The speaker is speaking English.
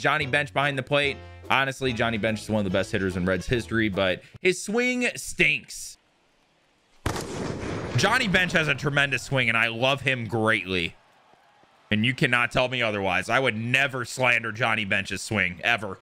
Johnny Bench behind the plate. Honestly, Johnny Bench is one of the best hitters in Reds history, but his swing stinks. Johnny Bench has a tremendous swing, and I love him greatly. And you cannot tell me otherwise. I would never slander Johnny Bench's swing, ever.